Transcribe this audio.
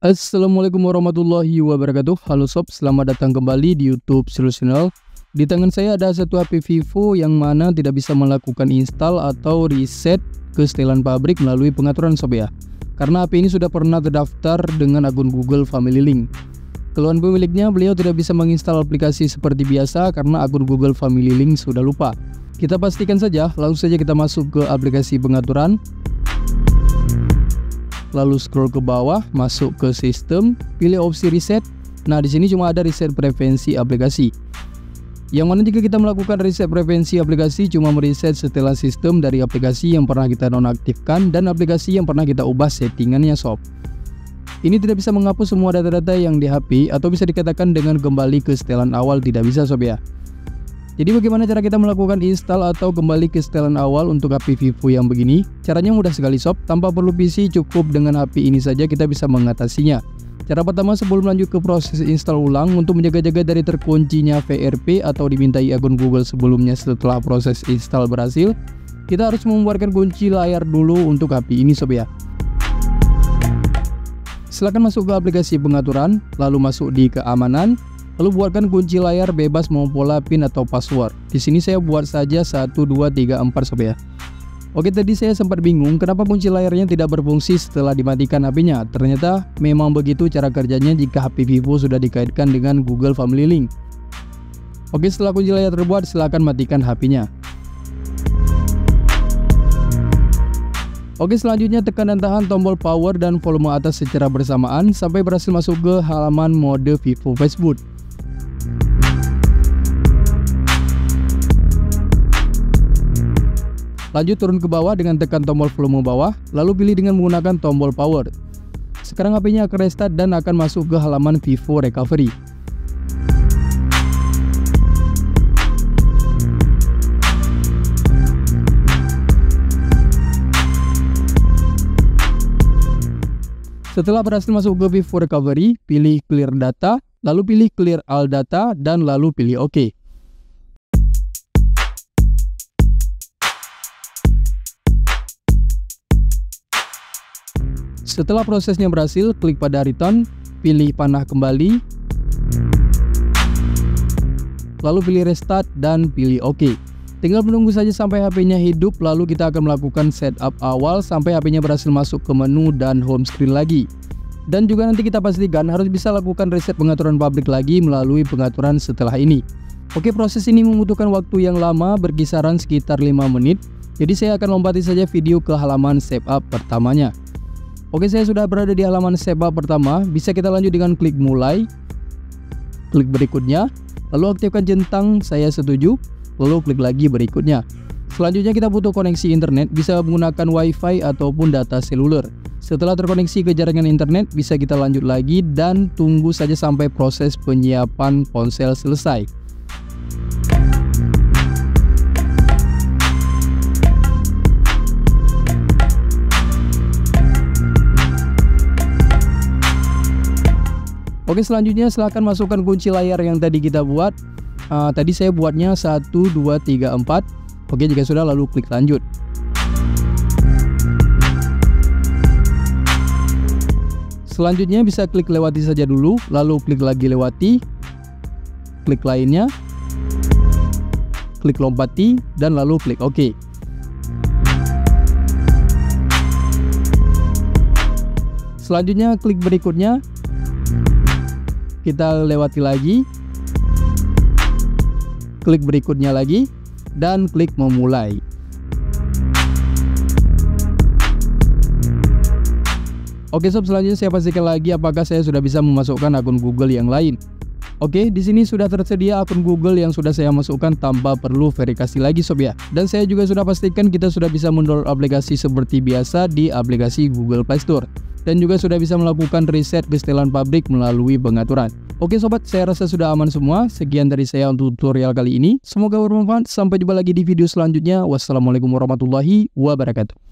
Assalamualaikum warahmatullahi wabarakatuh. Halo sob, selamat datang kembali di youtube Solutional Di tangan saya ada satu HP Vivo yang mana tidak bisa melakukan install atau reset ke setelan pabrik melalui pengaturan sob ya. Karena HP ini sudah pernah terdaftar dengan akun Google Family Link. Keluhan pemiliknya, beliau tidak bisa menginstal aplikasi seperti biasa karena akun Google Family Link sudah lupa. Kita pastikan saja, langsung saja kita masuk ke aplikasi pengaturan lalu scroll ke bawah, masuk ke sistem, pilih opsi reset. Nah, di sini cuma ada reset preferensi aplikasi. Yang mana jika kita melakukan reset preferensi aplikasi cuma mereset setelah sistem dari aplikasi yang pernah kita nonaktifkan dan aplikasi yang pernah kita ubah settingannya sob. Ini tidak bisa menghapus semua data-data yang di HP atau bisa dikatakan dengan kembali ke setelan awal tidak bisa sob ya. Jadi bagaimana cara kita melakukan install atau kembali ke setelan awal untuk HP Vivo yang begini? Caranya mudah sekali sob, tanpa perlu PC cukup dengan HP ini saja kita bisa mengatasinya. Cara pertama sebelum lanjut ke proses install ulang untuk menjaga-jaga dari terkuncinya VRP atau dimintai akun Google sebelumnya setelah proses install berhasil, kita harus membuarkan kunci layar dulu untuk HP ini sob ya. Silahkan masuk ke aplikasi pengaturan, lalu masuk di keamanan, Lalu buatkan kunci layar bebas mau pola PIN atau password. Di sini saya buat saja 1 2 3 4 sob ya. Oke tadi saya sempat bingung kenapa kunci layarnya tidak berfungsi setelah dimatikan HP-nya. Ternyata memang begitu cara kerjanya jika HP Vivo sudah dikaitkan dengan Google Family Link. Oke setelah kunci layar terbuat silahkan matikan HP-nya. Oke selanjutnya tekan dan tahan tombol power dan volume atas secara bersamaan sampai berhasil masuk ke halaman mode Vivo Facebook. Lanjut turun ke bawah dengan tekan tombol volume bawah, lalu pilih dengan menggunakan tombol power. Sekarang HP-nya akan restart dan akan masuk ke halaman Vivo Recovery. Setelah berhasil masuk ke Vivo Recovery, pilih Clear Data, lalu pilih Clear All Data, dan lalu pilih OK. Setelah prosesnya berhasil, klik pada return, pilih panah kembali, lalu pilih restart dan pilih OK. Tinggal menunggu saja sampai HP-nya hidup, lalu kita akan melakukan setup awal sampai HP-nya berhasil masuk ke menu dan home screen lagi. Dan juga nanti kita pastikan harus bisa lakukan reset pengaturan pabrik lagi melalui pengaturan setelah ini. Oke, proses ini membutuhkan waktu yang lama berkisaran sekitar 5 menit. Jadi saya akan lompati saja video ke halaman setup pertamanya. Oke saya sudah berada di halaman sepa pertama. Bisa kita lanjut dengan klik mulai Klik berikutnya Lalu aktifkan centang saya setuju Lalu klik lagi berikutnya. Selanjutnya kita butuh koneksi internet Bisa menggunakan wifi ataupun data seluler. Setelah terkoneksi ke jaringan internet Bisa kita lanjut lagi dan tunggu saja sampai proses penyiapan ponsel selesai Oke selanjutnya silahkan masukkan kunci layar yang tadi kita buat. Uh, Tadi saya buatnya 1, 2, 3, 4 Oke jika sudah lalu klik lanjut. Selanjutnya bisa klik lewati saja dulu Lalu klik lagi lewati. Klik lainnya. Klik lompati Dan lalu klik OK Selanjutnya klik berikutnya kita lewati lagi. Klik berikutnya lagi dan klik memulai. Oke sob selanjutnya saya pastikan lagi apakah saya sudah bisa memasukkan akun Google yang lain. Oke, di sini sudah tersedia akun Google yang sudah saya masukkan tanpa perlu verifikasi lagi sob ya. Dan saya juga sudah pastikan kita sudah bisa mendownload aplikasi seperti biasa di aplikasi Google Play Store dan juga sudah bisa melakukan riset ke setelan pabrik melalui pengaturan. Oke sobat, saya rasa sudah aman semua. Sekian dari saya untuk tutorial kali ini. Semoga bermanfaat. Sampai jumpa lagi di video selanjutnya. Wassalamualaikum warahmatullahi wabarakatuh.